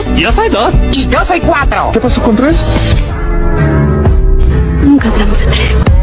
una. Yo soy dos. Y yo soy cuatro. ¿Qué pasó con tres? Nunca hablamos de tres.